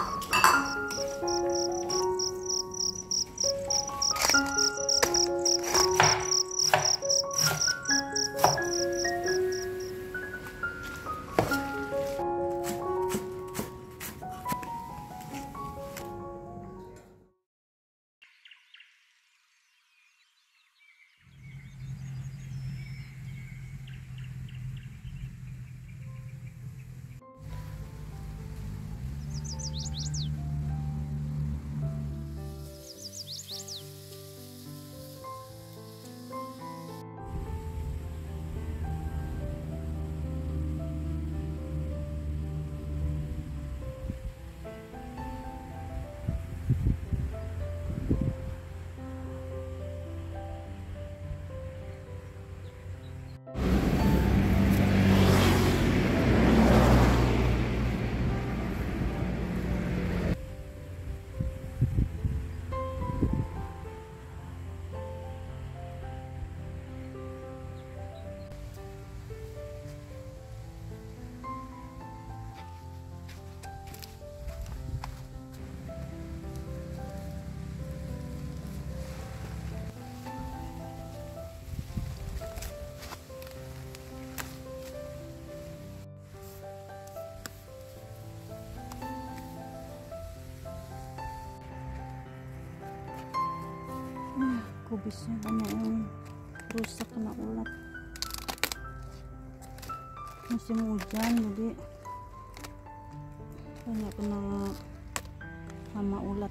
格。Kubisnya banyak yang rusak kena ulat. Musim hujan jadi banyak kena hama ulat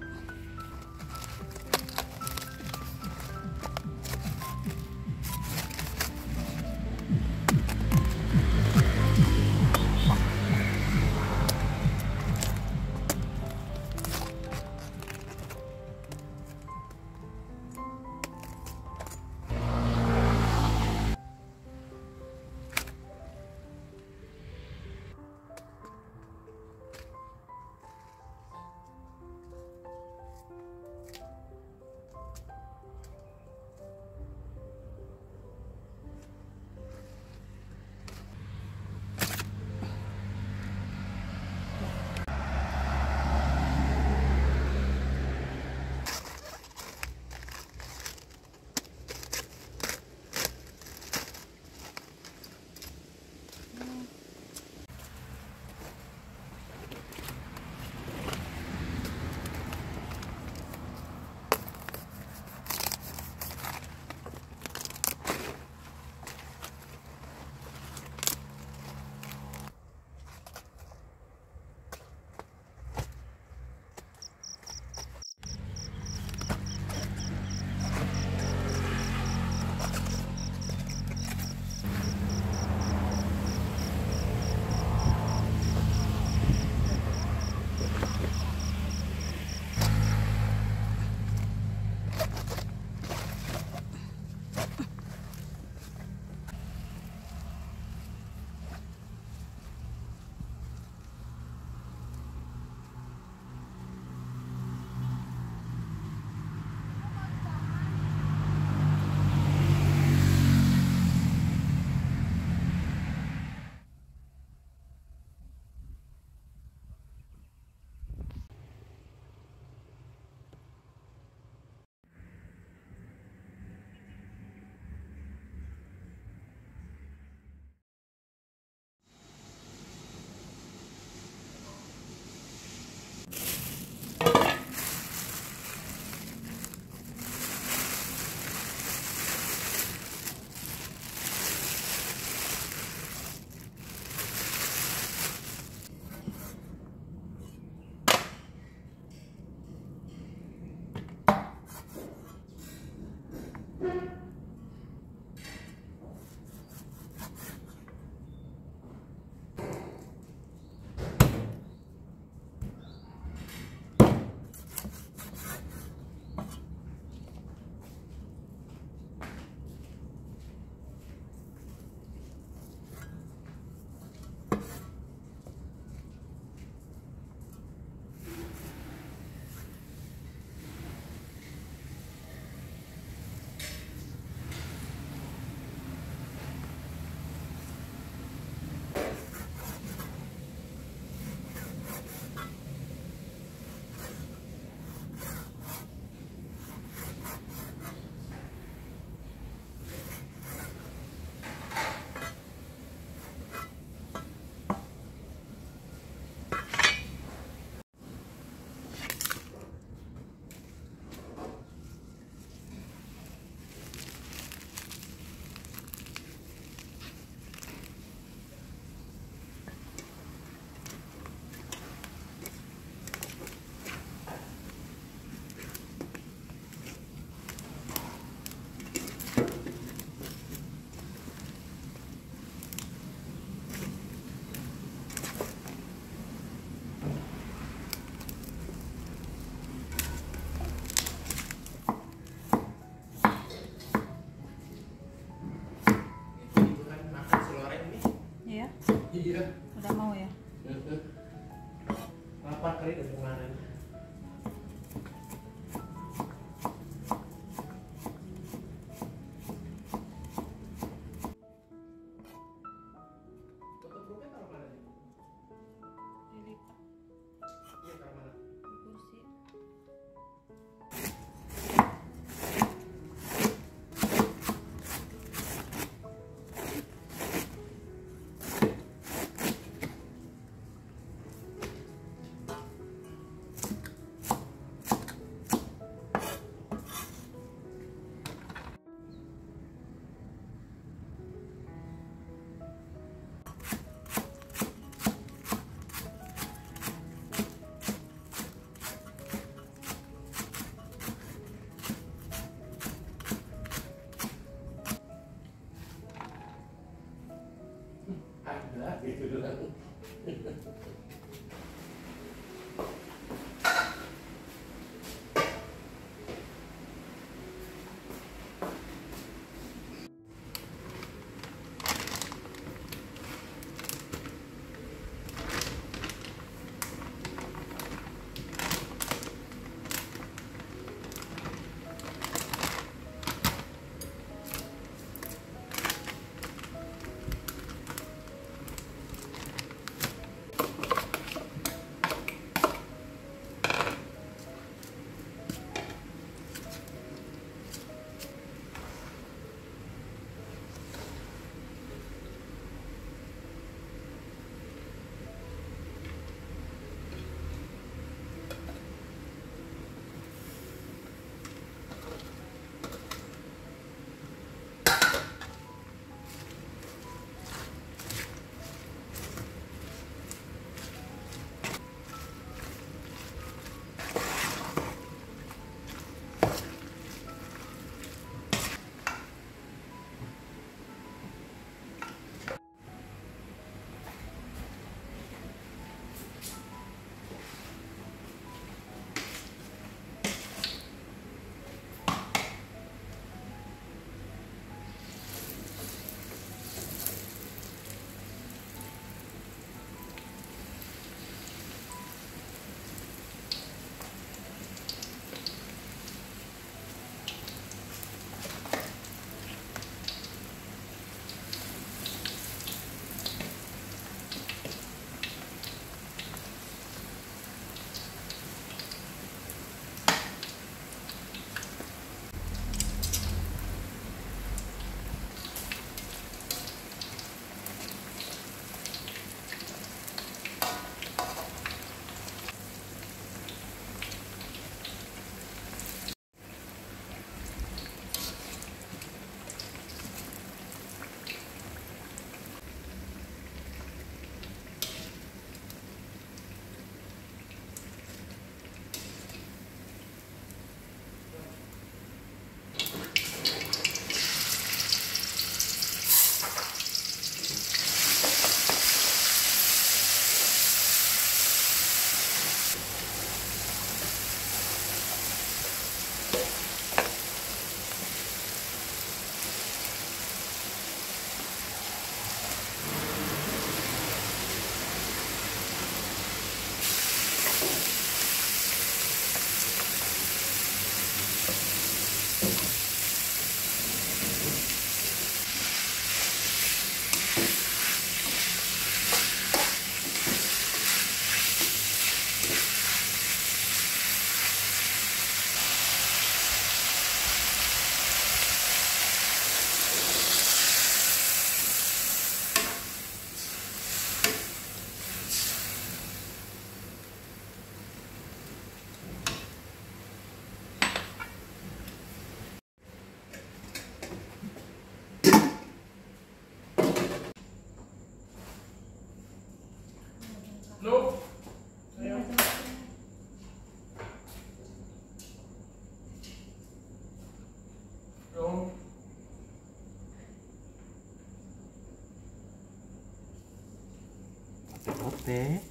Oke.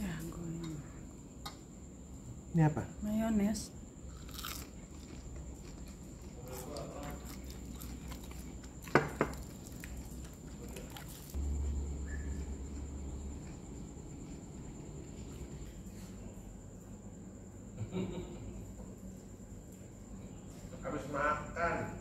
Ya, goreng. Ini apa? Mayones. Habis makan.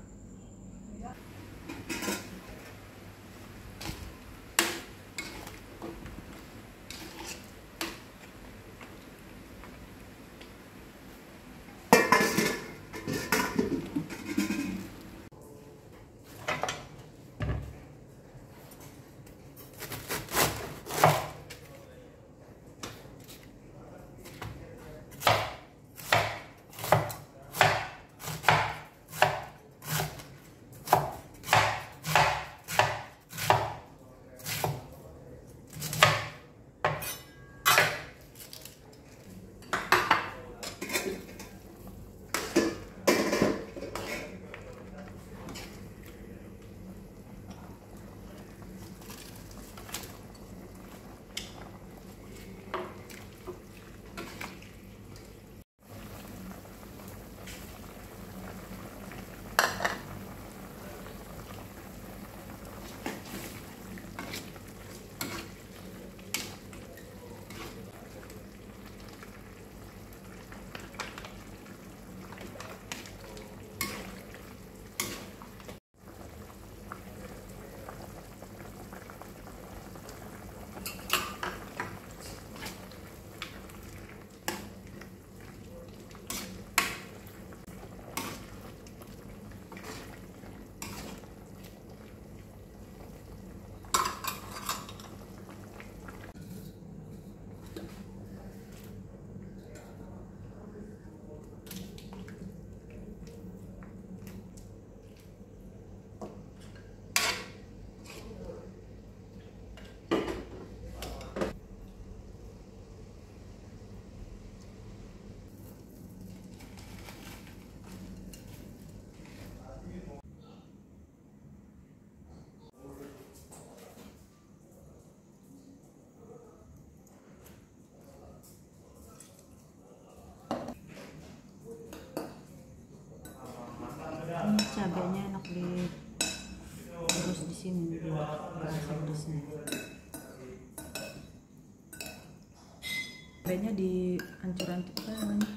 Cabenya dihancur-hancur apa namanya?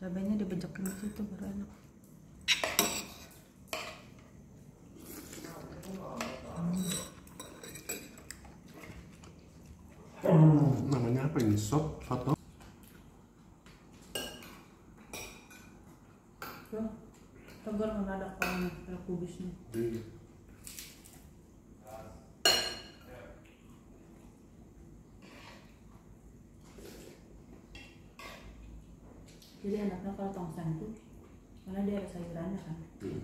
Cabenya dibejekin di situ baru enak. Namanya apa ini? Sop? Soto? Tuh, tegur nggak ada kubisnya. Iya. Jadi enaknya kalau tongseng tuh, karena dia ada sayurannya kan. Hmm.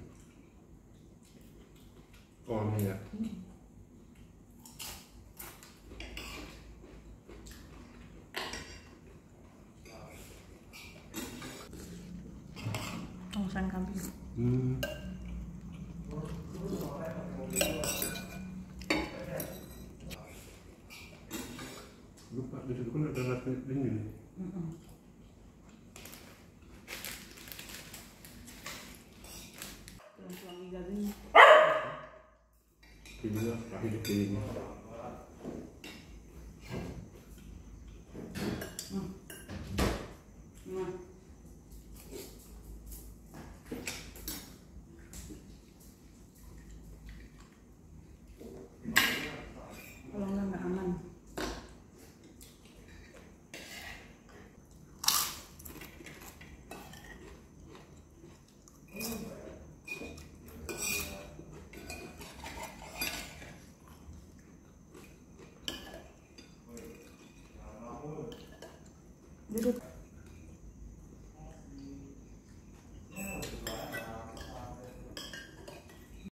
Oh ini ya. Tongseng kambing. Hmm. Lupa di situ kan ada nasi dingin. Mm-mm. Tulang-tulang ああ、そういう。little